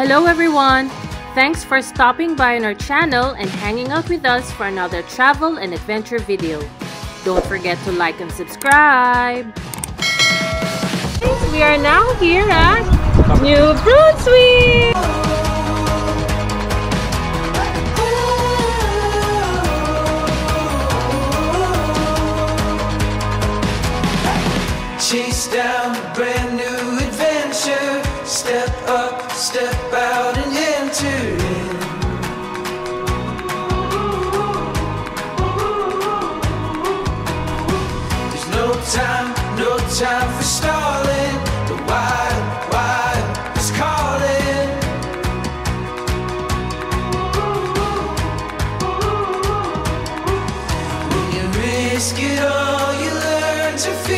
Hello everyone! Thanks for stopping by on our channel and hanging out with us for another travel and adventure video. Don't forget to like and subscribe! We are now here at New Brunswick! Chase down a brand new adventure. Step up, step out, and enter in. There's no time, no time for stalling. The wild, wild is calling. When you risk it all, you learn to feel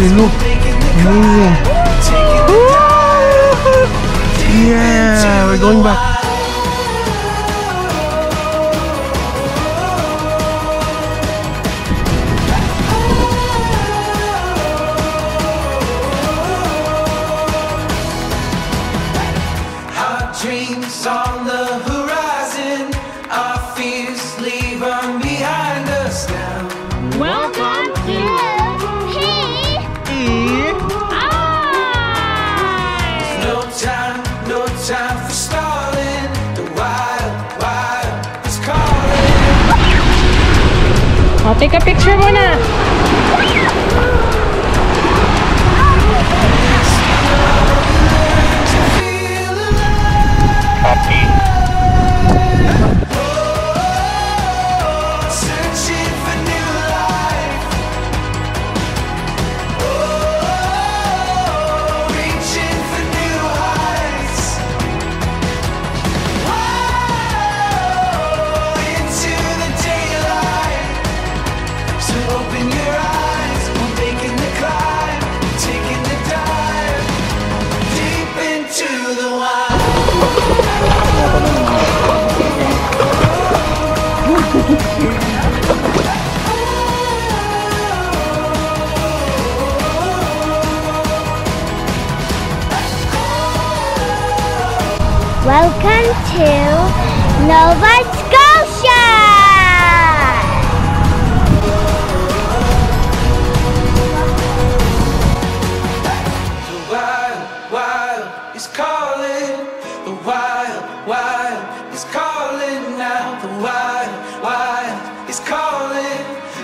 amazing, look. Amazing. climb, taking the dive. Deep Yeah, we're going back. I'll take a picture muna! Welcome to Nova Scotia! The wild, wild is calling. The wild, wild is calling now. The wild, wild is calling.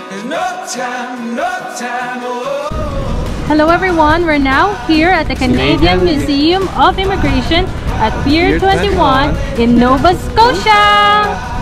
There's no time, no time. Oh. Hello everyone, we're now here at the Canadian Museum of Immigration at Pier 21 in Nova Scotia!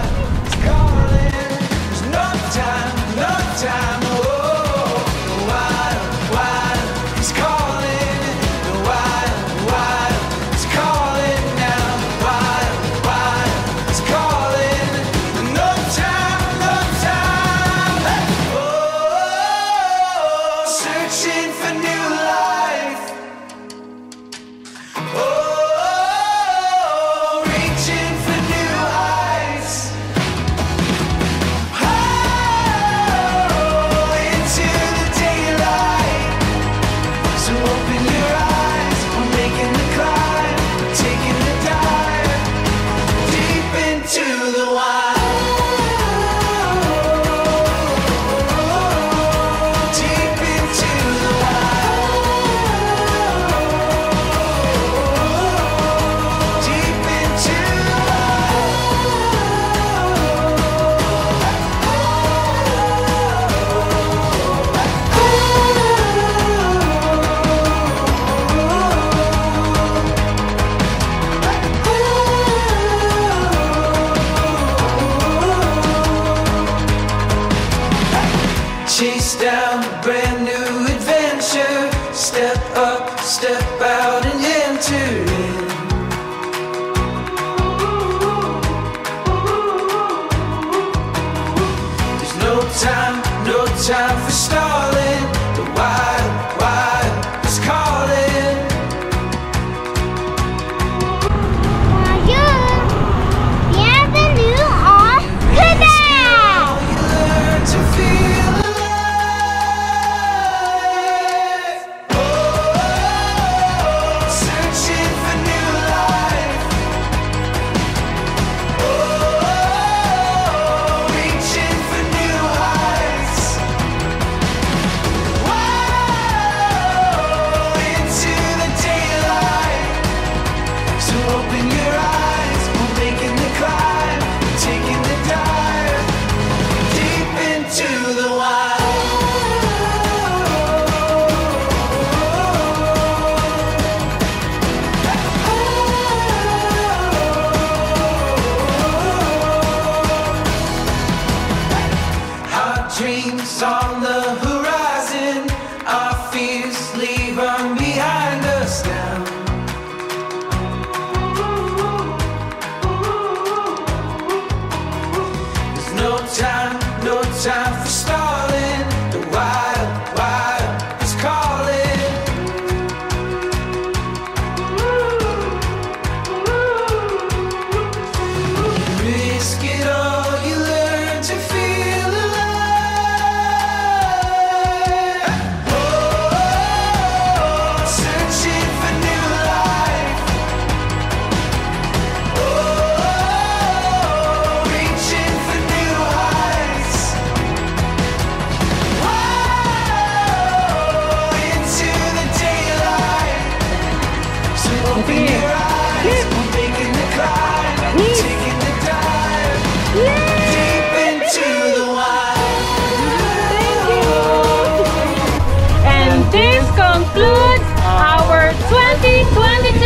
concludes our 2022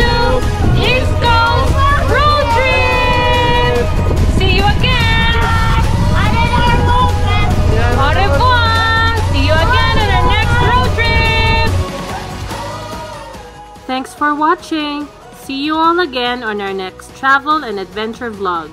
East Coast road trip. See you again. See you again on our next road trip. Thanks for watching. See you all again on our next travel and adventure vlog.